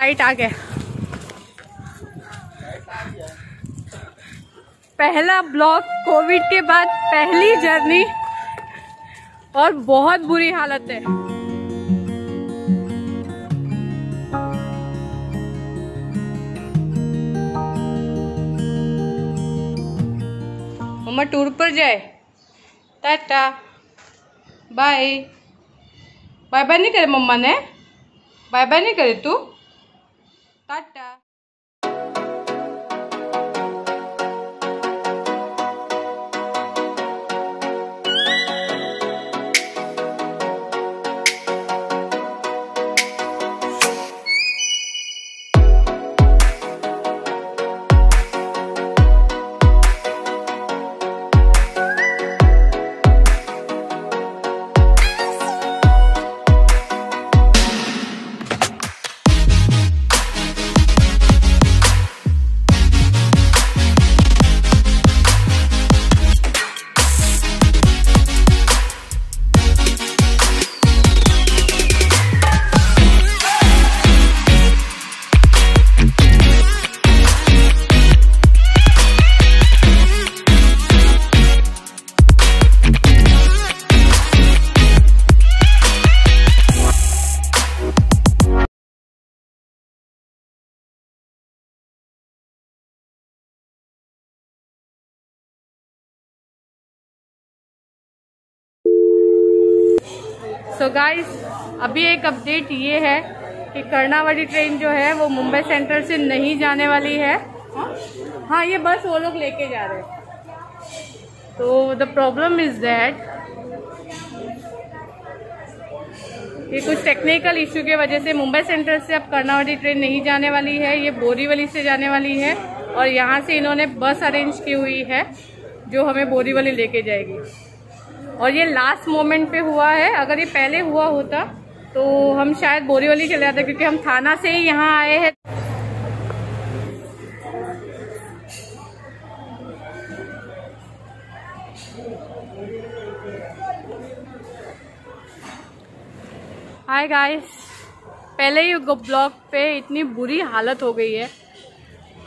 Light आ गया पहला block Covid के बाद पहली जर्नी और बहुत बुरी हालत है। मम्मा टूर पर जाए। टाटा। बाय। बाय बाय नहीं करे मम्मा ने? बाय बाय नहीं करे तू? टाटा सो so गाइस अभी एक अपडेट ये है कि कर्णावती ट्रेन जो है, वो मुंबई सेंट्रल से नहीं जाने वाली है। हाँ ये बस वो लोग लेके जा रहे हैं। तो द प्रॉब्लम इज़ दैट ये कुछ टेक्निकल इश्यू के वजह से मुंबई सेंट्रल से अब कर्णावती ट्रेन नहीं जाने वाली है, ये बोरीवली से जाने वाली है और यहाँ से इन्होंने बस अरेंज की हुई है, जो हमें बोरीवली लेके जाएगी। और ये लास्ट मोमेंट पे हुआ है। अगर ये पहले हुआ होता तो हम शायद बोरीवली चले जाते, क्योंकि हम थाना से ही यहाँ आए हैं। हाय गाइस पहले ही ब्लॉक पे इतनी बुरी हालत हो गई है।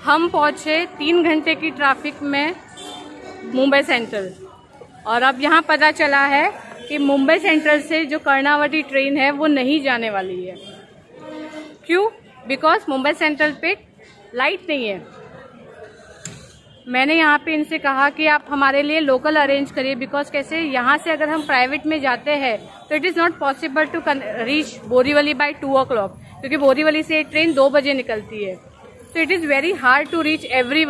हम पहुँचे तीन घंटे की ट्रैफ़िक में मुंबई सेंट्रल और अब यहाँ पता चला है कि मुंबई सेंट्रल से जो कर्णावती ट्रेन है, वो नहीं जाने वाली है। क्यों? बिकॉज़ मुंबई सेंट्रल पे लाइट नहीं है। मैंने यहाँ पे इनसे कहा कि आप हमारे लिए लोकल अरेंज करिए बिकॉज़ कैसे? यहाँ से अगर हम प्राइवेट में जाते हैं तो it is not possible to reach Borivali by two o'clock क्योंकि बोरीवली से ट्रेन दो बजे निकलती है। तो it is very hard to reach every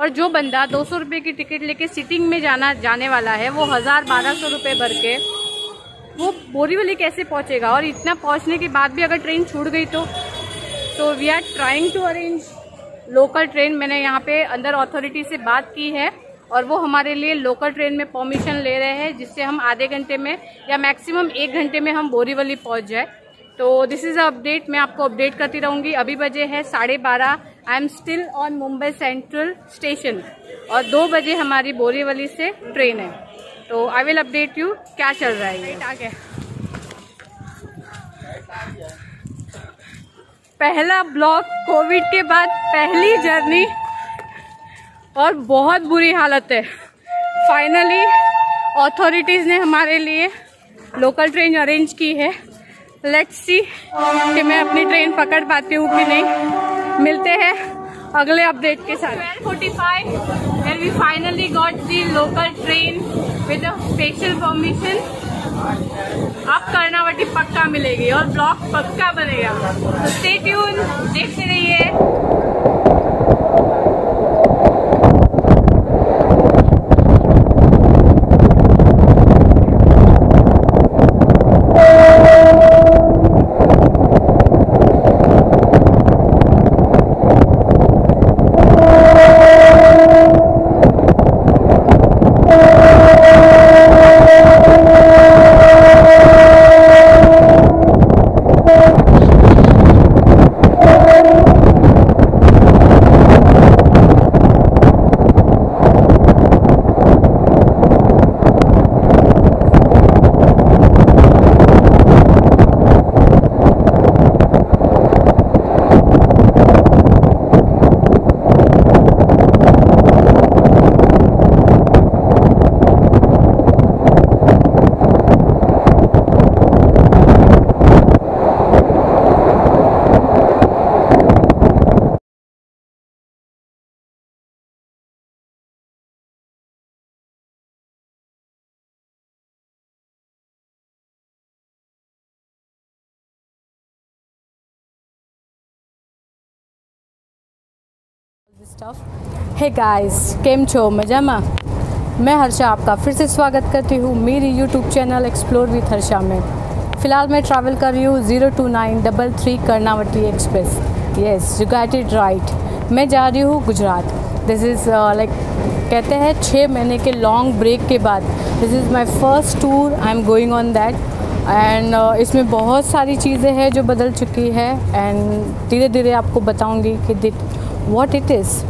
और जो बंदा दो सौ रुपये की टिकट लेके सिटिंग में जाना, जाने वाला है, वो हज़ार बारह सौ रुपये भर के, वो बोरीवली कैसे पहुंचेगा? और इतना पहुँचने के बाद भी अगर ट्रेन छूट गई तो तो we are trying to arrange local train मैंने यहाँ पे अंदर अथॉरिटी से बात की है और वो हमारे लिए लोकल ट्रेन में परमिशन ले रहे हैं, जिससे हम आधे घंटे में या मैक्सिमम एक घंटे में हम बोरीवली पहुँच जाए। तो दिस इज़ अ अपडेट मैं आपको अपडेट करती रहूँगी। अभी बजे है साढ़े बारह I am still on Mumbai central station और दो बजे हमारी बोरीवली से ट्रेन है। तो आई विल अपडेट यू क्या चल रहा है आ गया पहला ब्लॉक कोविड के बाद पहली जर्नी और बहुत बुरी हालत है। फाइनली अथॉरिटीज़ ने हमारे लिए लोकल ट्रेन अरेंज की है। लेट्स सी कि मैं अपनी ट्रेन पकड़ पाती हूँ कि नहीं। मिलते हैं अगले अपडेट के साथ। 12:45 and we finally got the local train with a special permission अब कर्नावटी पक्का मिलेगी और ब्लॉक पक्का बनेगा। तो स्टे ट्यून देखते रहिए। स्टफ़ हे गाइस केम छो? मजामा मैं? हर्षा आपका फिर से स्वागत करती हूँ मेरी YouTube channel explore with Harsha में। फ़िलहाल मैं ट्रैवल कर रही हूँ zero two nine double three Karnavati express yes you got it right मैं जा रही हूँ गुजरात। दिस इज़ लाइक कहते हैं छः महीने के लॉन्ग ब्रेक के बाद। This is my first tour I am going on that and इसमें बहुत सारी चीज़ें हैं जो बदल चुकी है। एंड धीरे धीरे आपको बताऊँगी कि दिट वॉट इट इज़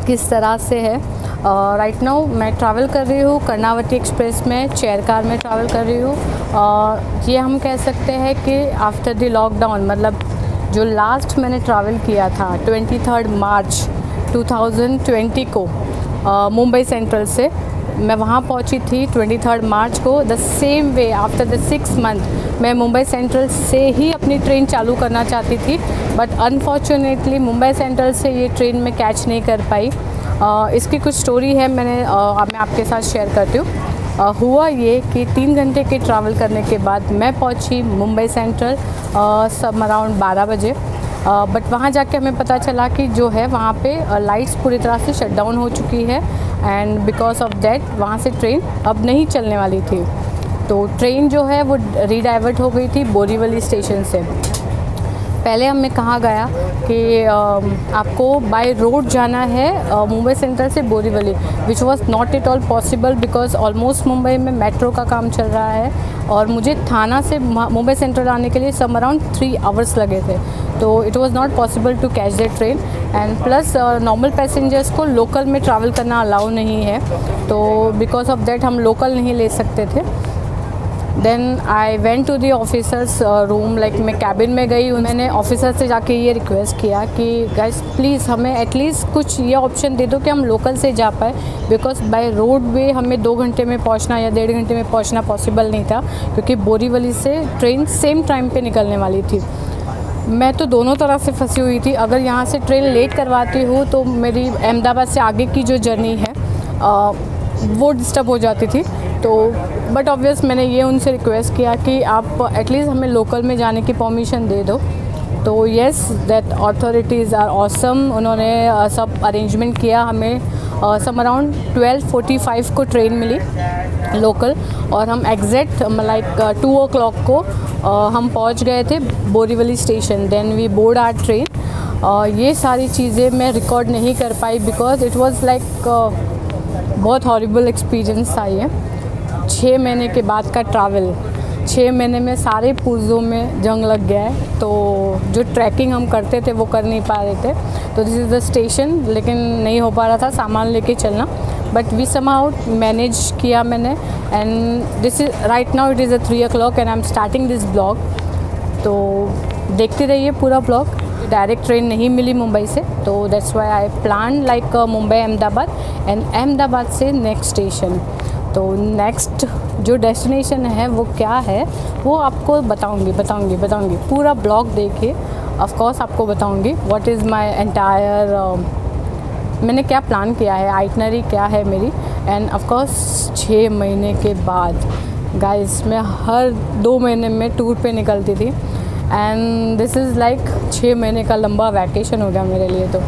किस तरह से है। राइट नाउ मैं ट्रैवल कर रही हूँ, कर्नावती एक्सप्रेस में चेयर कार में ट्रैवल कर रही हूँ। और ये हम कह सकते हैं कि आफ्टर द लॉकडाउन मतलब जो लास्ट मैंने ट्रैवल किया था ट्वेंटी थर्ड मार्च 2020 को मुंबई सेंट्रल से मैं वहाँ पहुँची थी ट्वेंटी थर्ड मार्च को the same way after the six month मैं मुंबई सेंट्रल से ही अपनी ट्रेन चालू करना चाहती थी बट अनफॉर्चुनेटली मुंबई सेंट्रल से ये ट्रेन मैं कैच नहीं कर पाई। uh, इसकी कुछ स्टोरी है मैंने uh, मैं आपके साथ शेयर करती हूँ। uh, हुआ ये कि तीन घंटे के ट्रैवल करने के बाद मैं पहुँची मुंबई सेंट्रल सब अराउंड बारह बजे। बट वहाँ जाके हमें पता चला कि जो है वहाँ पे लाइट्स पूरी तरह से शट डाउन हो चुकी है एंड बिकॉज़ ऑफ़ दैट वहाँ से ट्रेन अब नहीं चलने वाली थी। तो ट्रेन जो है वो रीडाइवर्ट हो गई थी बोरीवली स्टेशन से। पहले हमें कहा गया कि आपको बाय रोड जाना है मुंबई सेंट्रल से Borivali which was not at all possible because almost Mumbai में मेट्रो का काम चल रहा है और मुझे थाना से मुंबई सेंट्रल आने के लिए सम अराउंड थ्री आवर्स लगे थे। तो it was not possible to catch the train and plus normal passengers को लोकल में ट्रैवल करना अलाउ नहीं है. तो बिकॉज़ ऑफ़ दैट हम लोकल नहीं ले सकते थे. Then I went to the officers room like मैं कैबिन में गई. मैंने ऑफिसर से जाके ये रिक्वेस्ट किया कि गाइस प्लीज़ हमें एटलीस्ट कुछ ये ऑप्शन दे दो कि हम लोकल से जा पाए. बिकॉज़ बाय रोड वे हमें दो घंटे में पहुँचना या डेढ़ घंटे में पहुँचना पॉसिबल नहीं था, क्योंकि बोरीवली से ट्रेन सेम टाइम पे निकलने वाली थी. मैं तो दोनों तरह से फंसी हुई थी। अगर यहाँ से ट्रेन लेट करवाती हूँ तो मेरी अहमदाबाद से आगे की जो जर्नी है आ, वो डिस्टर्ब हो जाती थी। तो बट ऑब्वियस मैंने ये उनसे रिक्वेस्ट किया कि आप एटलीस्ट हमें लोकल में जाने की परमिशन दे दो। तो yes that authorities are awesome उन्होंने सब अरेंजमेंट किया हमें। Some around twelve forty five को ट्रेन मिली लोकल और हम exact like two o'clock को uh, हम पहुँच गए थे Borivali station then we board our train ये सारी चीज़ें मैं रिकॉर्ड नहीं कर पाई बिकॉज़ इट वाज लाइक बहुत हॉरिबल एक्सपीरियंस था ये. छः महीने के बाद का ट्रैवल छः महीने में सारे पुर्जों में जंग लग गया है। तो जो ट्रैकिंग हम करते थे, वो कर नहीं पा रहे थे। तो दिस इज़ द स्टेशन लेकिन नहीं हो पा रहा था सामान लेके चलना। But we some out manage किया मैंने। And this is right now it is a three o'clock and I am starting this blog तो देखते रहिए पूरा ब्लॉग डायरेक्ट ट्रेन नहीं मिली मुंबई से। तो that's why I plan like Mumbai Ahmedabad and Ahmedabad से नेक्स्ट स्टेशन तो नेक्स्ट जो डेस्टिनेशन है वो क्या है वो आपको बताऊँगी बताऊँगी बताऊँगी। पूरा ब्लॉग देखिए ऑफ़ कोर्स आपको बताऊँगी व्हाट इज़ माय एंटायर मैंने क्या प्लान किया है आइटनरी क्या है मेरी। एंड ऑफ़ कोर्स छः महीने के बाद गाइस मैं हर दो महीने में टूर पे निकलती थी। एंड दिस इज़ लाइक छः महीने का लंबा वैकेशन हो गया मेरे लिए तो।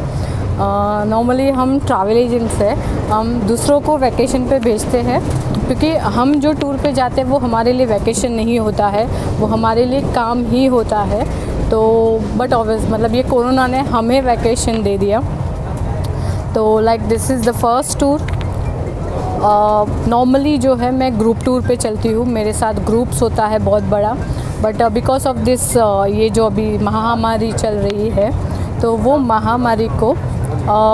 नॉर्मली uh, हम ट्रैवल एजेंट्स हैं हम दूसरों को वैकेशन पे भेजते हैं। क्योंकि हम जो टूर पे जाते हैं, वो हमारे लिए वैकेशन नहीं होता है, वो हमारे लिए काम ही होता है। तो बट ऑब्वियस मतलब ये कोरोना ने हमें वैकेशन दे दिया। तो like this is the first tour normally जो है, मैं ग्रुप टूर पे चलती हूँ। मेरे साथ ग्रुप्स होता है, बहुत बड़ा। बट बिकॉज़ ऑफ़ दिस ये जो अभी महामारी चल रही है तो वो महामारी को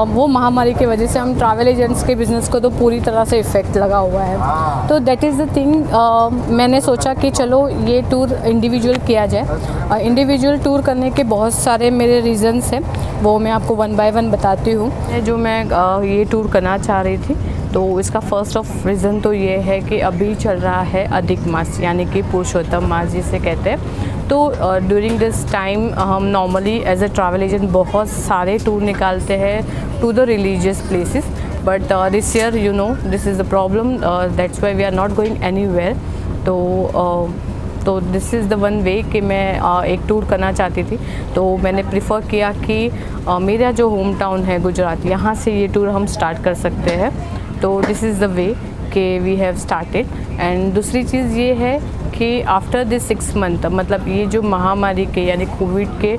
वो महामारी की वजह से हम ट्रैवल एजेंट्स के बिज़नेस को तो पूरी तरह से इफ़ेक्ट लगा हुआ है। तो दैट इज़ द थिंग मैंने सोचा कि चलो ये टूर इंडिविजुअल किया जाए। इंडिविजुअल टूर करने के बहुत सारे मेरे रीज़न्स हैं, वो मैं आपको वन बाय वन बताती हूँ। जो मैं ये टूर करना चाह रही थी तो इसका फ़र्स्ट ऑफ़ रीज़न तो ये है कि अभी चल रहा है अधिक मास, यानी कि पुरुषोत्तम मास जिसे कहते हैं। तो ड्यूरिंग दिस टाइम हम normally as a travel agent बहुत सारे टूर निकालते हैं to the religious places but this year you know this is the problem that's why we are not going anywhere तो uh, तो this is the one way कि मैं uh, एक tour करना चाहती थी. तो मैंने प्रिफर किया कि uh, मेरा जो होम टाउन है गुजरात यहाँ से ये टूर हम स्टार्ट कर सकते हैं. तो दिस इज़ द वे कि वी हैव स्टार्टेड एंड दूसरी चीज़ ये है कि आफ्टर दिस सिक्स मंथ मतलब ये जो महामारी के, यानी कोविड के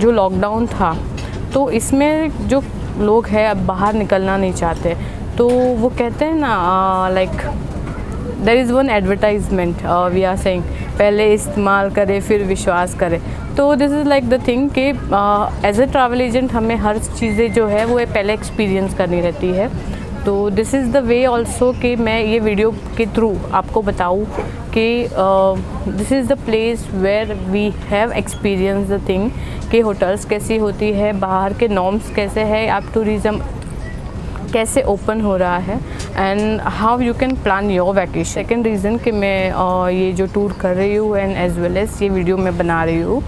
जो लॉकडाउन था तो इसमें जो लोग हैं अब बाहर निकलना नहीं चाहते तो वो कहते हैं ना like there is one advertisement we are saying पहले इस्तेमाल करें, फिर विश्वास करें। तो this is like the thing कि एज ए ट्रैवल एजेंट हमें हर चीज़ें जो है, वो पहले एक्सपीरियंस करनी रहती है। तो this is the way also कि मैं ये वीडियो के थ्रू आपको बताऊँ कि this is the place where we have experience the thing कि होटल्स कैसी होती है बाहर के नॉर्म्स कैसे है आप टूरिज़म कैसे ओपन हो रहा है and how you can plan your vacation second reason कि मैं uh, ये जो टूर कर रही हूँ एंड एज वेल एज ये वीडियो मैं बना रही हूँ.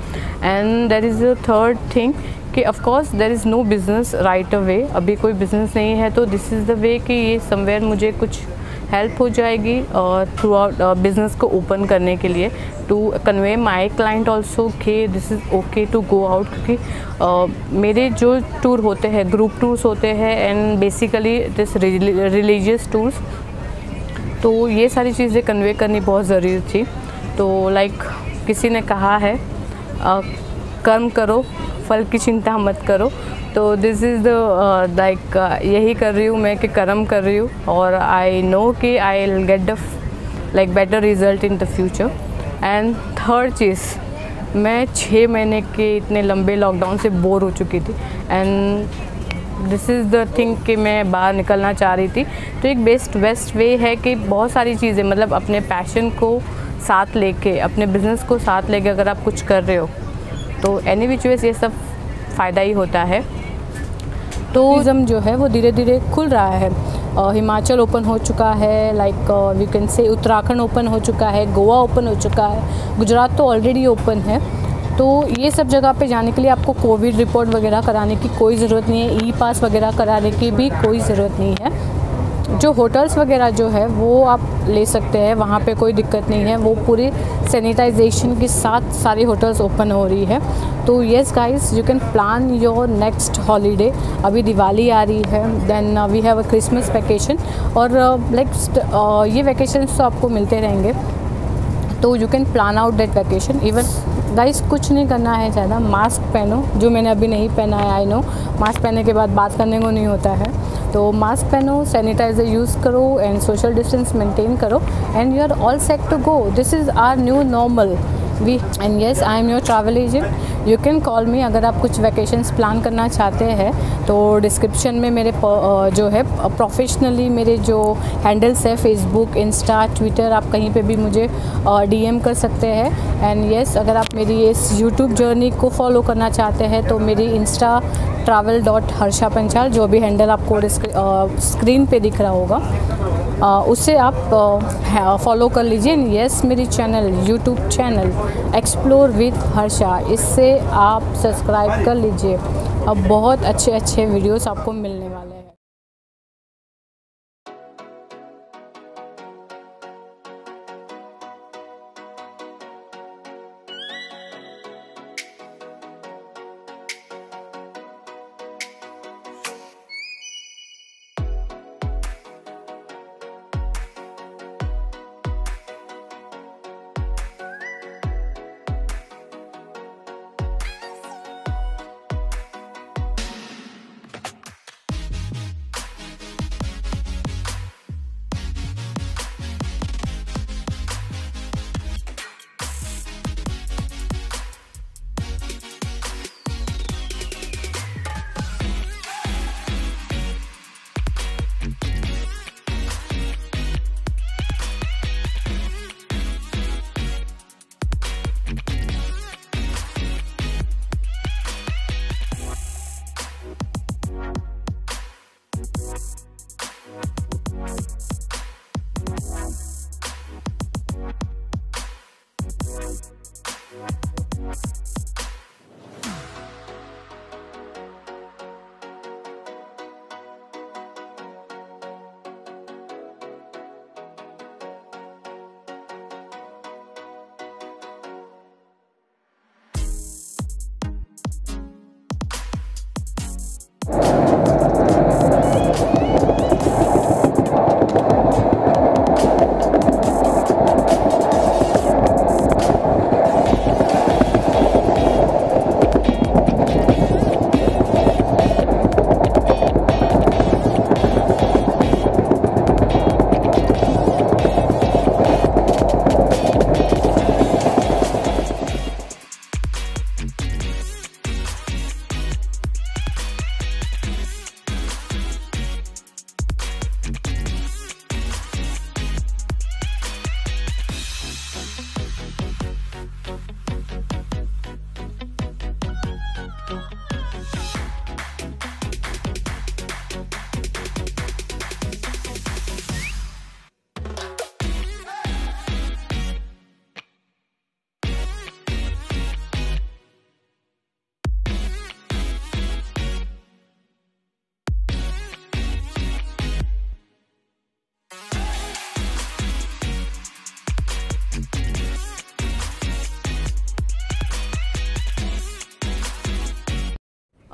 And there is the third thing कि of there is no business right away अभी कोई बिज़नेस नहीं है तो दिस इज़ द वे कि ये समवेयर मुझे कुछ हेल्प हो जाएगी थ्रू आउट बिज़नेस को ओपन करने के लिए to convey my client also के this is okay to go out क्योंकि uh, मेरे जो टूर होते हैं ग्रुप टूर्स होते हैं and basically this religious tours तो ये सारी चीज़ें कन्वे करनी बहुत ज़रूरी थी। तो लाइक like, किसी ने कहा है uh, कर्म करो फल की चिंता मत करो। तो दिस इज़ द लाइक यही कर रही हूँ मैं कि कर्म कर रही हूँ और आई नो कि I get the like better result in the future and third चीज़, मैं छः महीने के इतने लंबे लॉकडाउन से बोर हो चुकी थी। And this is the thing कि मैं बाहर निकलना चाह रही थी। तो एक बेस्ट बेस्ट वे है कि बहुत सारी चीज़ें मतलब अपने पैशन को साथ लेके, अपने बिज़नेस को साथ लेके अगर आप कुछ कर रहे हो तो एनी विच वेज ये सब फ़ायदा ही होता है। तो टूरिज़म जो है, वो धीरे धीरे खुल रहा है। हिमाचल ओपन हो चुका है like we can say Uttarakhand open हो चुका है, गोवा ओपन हो चुका है, गुजरात तो ऑलरेडी ओपन है। तो ये सब जगह पे जाने के लिए आपको कोविड रिपोर्ट वगैरह कराने की कोई ज़रूरत नहीं है ई पास वगैरह कराने की भी कोई ज़रूरत नहीं है। जो होटल्स वगैरह जो है वो आप ले सकते हैं। वहाँ पे कोई दिक्कत नहीं है। वो पूरी सैनिटाइजेशन के साथ सारी होटल्स ओपन हो रही है। तो yes guys you can plan your next holiday अभी दिवाली आ रही है then we have a Christmas vacation और लाइक uh, uh, ये वैकेशन तो आपको मिलते रहेंगे। तो you can plan out that vacation even guys कुछ नहीं करना है ज़्यादा। मास्क पहनो जो मैंने अभी नहीं पहना है आई नो मास्क पहनने के बाद बात करने को नहीं होता है। तो मास्क पहनो सैनिटाइज़र यूज़ करो एंड सोशल डिस्टेंस मेंटेन करो and you are all set to go this is our new normal we and yes I am your travel agent you can call me अगर आप कुछ vacations plan करना चाहते हैं तो description में मेरे जो है प्रोफेशनली मेरे जो हैंडल्स है फेसबुक इंस्टा ट्विटर आप कहीं पे भी मुझे डीएम कर सकते हैं। एंड येस अगर आप मेरी इस यूट्यूब जर्नी को फॉलो करना चाहते हैं तो मेरी insta travel dot Harsha Panchal, जो भी हैंडल आपको स्क्रीन पे दिख रहा होगा। उससे आप फॉलो कर लीजिए। यस मेरी channel YouTube channel explore with Harsha इससे आप सब्सक्राइब कर लीजिए। अब बहुत अच्छे अच्छे वीडियोस आपको मिलने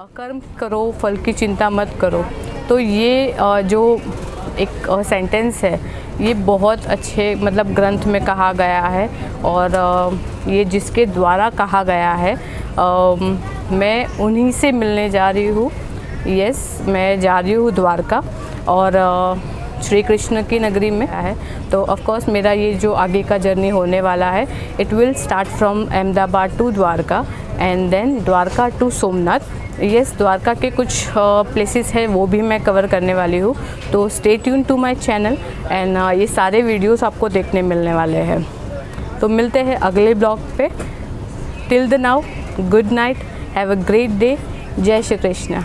कर्म करो, फल की चिंता मत करो। तो ये जो एक सेंटेंस है, ये बहुत अच्छे मतलब ग्रंथ में कहा गया है और ये जिसके द्वारा कहा गया है मैं उन्हीं से मिलने जा रही हूँ। यस मैं जा रही हूँ द्वारका और श्री कृष्ण की नगरी में है। तो ऑफ़ कोर्स मेरा ये जो आगे का जर्नी होने वाला है it will start from Ahmedabad to Dwarka and then Dwarka to Somnath. Yes Dwarka के कुछ प्लेसेस हैं, वो भी मैं कवर करने वाली हूँ। तो stay tune to my channel and ये सारे वीडियोस आपको देखने मिलने वाले हैं। तो मिलते हैं अगले ब्लॉग पे। Till the now good night have a great day जय श्री कृष्णा।